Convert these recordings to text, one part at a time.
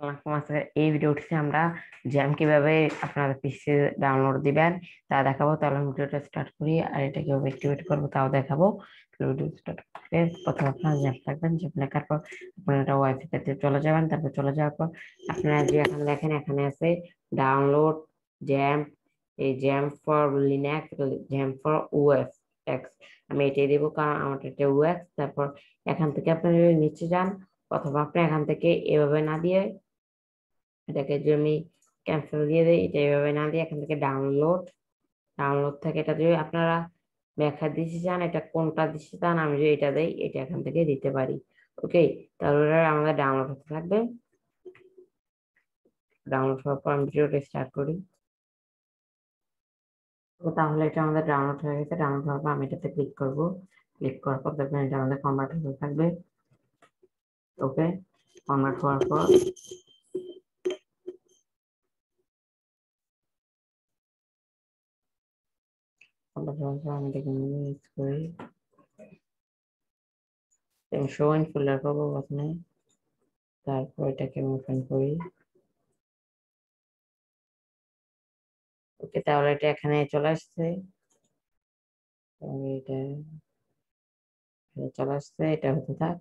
ওয়ালাইকুম আসসালাম এই ভিডিওটিতে আমরা জ্যাম কীভাবে আপনাদের পিসি ডাউনলোড দিবেন তা দেখাবো। তাহলে আমি ভিডিওটা স্টার্ট করি আর এটা কীভাবে অ্যাক্টিভেট করব, তাও দেখাবো। ভিডিও স্টার্ট করে প্রথমে আপনারা জ্যাম থাকবেন জ্যাম লেখার পর আপনারা এটা ওয়াইফাই তে চলে যাবেন। তারপর চলে যাওয়ার পর আপনারা যে এখানে দেখেন, এখানে আছে ডাউনলোড জ্যাম এই jam for Linux jam for OS X আমি এটাই দেবো কারণ আমার এটা ওএক্স তারপর এখান থেকে আপনি যদি নিচে যান, অথবা আপনি এখান থেকে এভাবে না দিয়ে এটাকে যদি আমি ক্যান্সেল দিয়ে দিই? এটা এভাবে না দিয়ে এখান থেকে ডাউনলোড ডাউনলোড থেকে এটা যদি আপনারা ব্যাখ্যা দিতে চান, এটা কোনটা দিতে চান, আমি যদি এটা দেই, এটা এখান থেকে দিতে পারি। ওকে তাহলে আমাদের ডাউনলোড হতে থাকবে। ডাউনলোড হওয়ার পর আমি ভিডিওটা স্টার্ট করি। তো তাহলে এটা আমাদের ডাউনলোড হয়ে গেছে। ডাউনলোড হওয়ার পর আমি এটাতে ক্লিক করব। ক্লিক করার পর দেখবেন এটা আমাদের কনভার্ট হতে থাকবে। ওকে কনভার্ট হওয়ার পর আমি দেখে ইউজ করি আমি শো ইন ফোল্ডার করব প্রথমে তারপর এটাকে আমি ওপেন করি ওকে তাহলে এটা এখানে চলে আসছে এটা চলে আসছে এটা হতে থাক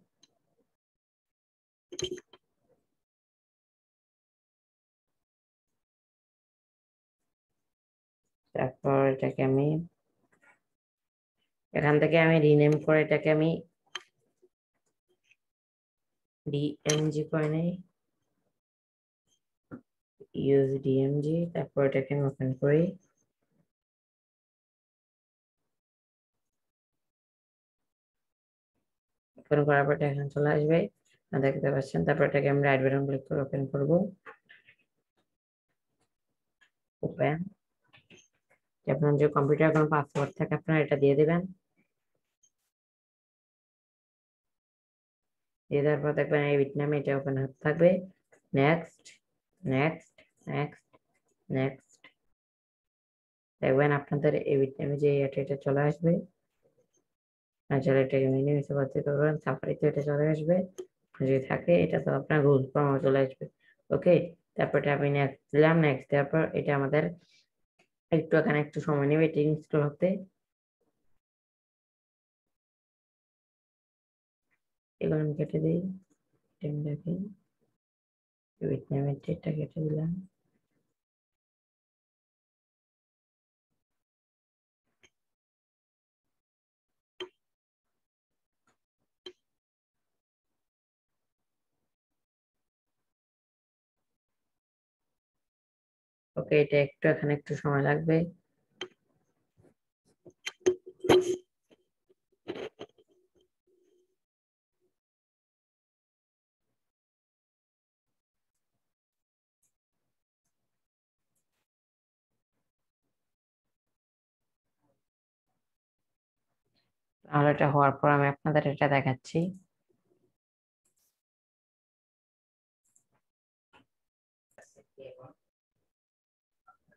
তারপর এটাকে আমি এখান থেকে আমি রিনেম করে এটাকে আমি ডিএমজি করে নেই। ইউজ ডিএমজি তারপর এটাকে আমি ওপেন করি। ওপেন করার পর এখানে চলে আসবে দেখতে পাচ্ছেন। তারপর এটাকে আমি রাইট বাটন ক্লিক করে ওপেন করব। ওপেন আপনার যে কম্পিউটার কোনো পাসওয়ার্ড থাকে, আপনারা এটা দিয়ে দেবেন। দিয়ে দেওয়ার পর দেখবেন এই বিটনামে এটা ওপেন হতে থাকবে। নেক্সট নেক্সট নেক্সট নেক্সট দেখবেন আপনাদের এই বিটনামে যে এটা চলে আসবে। চলে এটাকে মেনু হিসেবে বাতিল করবেন সাফারিতে এটা চলে আসবে। যদি থাকে, এটা তো আপনার গুগল ফর্মে চলে আসবে। ওকে তারপর এটা আমি নেক্সট দিলাম। নেক্সট দেওয়ার পর এটা আমাদের একটু এখানে একটু সময় নেবে, এটি ইনস্টল হতে। এগুলো আমি কেটে দিই। টেম দেখি। ভিয়েতনামের ডেটটা কেটে দিলাম। ওকে এটা একটু এখানে একটু সময় লাগবে। তাহলে এটা হওয়ার পর আমি আপনাদের এটা দেখাচ্ছি।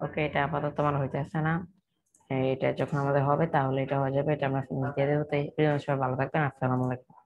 ওকে, এটা আপাতত আমার হইতেছে না। এটা যখন আমাদের হবে তাহলে এটা হয়ে যাবে, এটা আমরা দিয়ে দেবো। তাই সবাই ভালো থাকবেন, আসসালামু আলাইকুম।